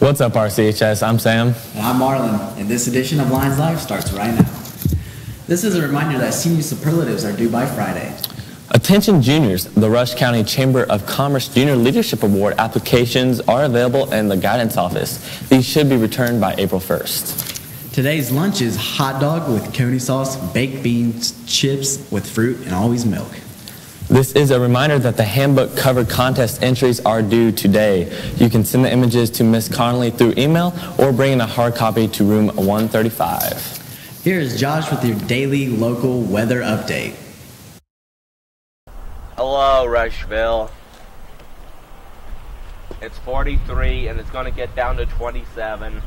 What's up, RCHS? I'm Sam. And I'm Marlon, and this edition of Lions Live starts right now. This is a reminder that senior superlatives are due by Friday. Attention juniors, the Rush County Chamber of Commerce Junior Leadership Award applications are available in the guidance office. These should be returned by April 1st. Today's lunch is hot dog with coney sauce, baked beans, chips with fruit, and always milk. This is a reminder that the handbook cover contest entries are due today. You can send the images to Ms. Connolly through email or bring in a hard copy to room 135. Here is Josh with your daily local weather update. Hello, Rushville. It's 43 and it's going to get down to 27.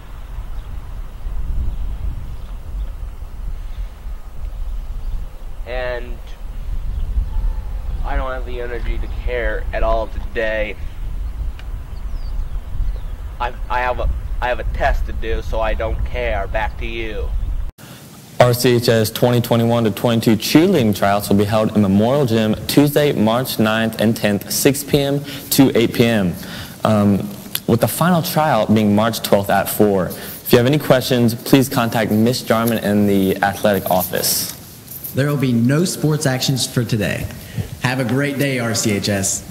And I don't have the energy to care at all today. I, I have a I have a test to do, so I don't care. Back to you. RCHS 2021 to 22 cheerleading tryouts will be held in Memorial Gym Tuesday, March 9th and 10th, 6 p.m. to 8 p.m. Um, with the final tryout being March 12th at 4. If you have any questions, please contact Miss Jarman in the athletic office. There will be no sports actions for today. Have a great day, RCHS.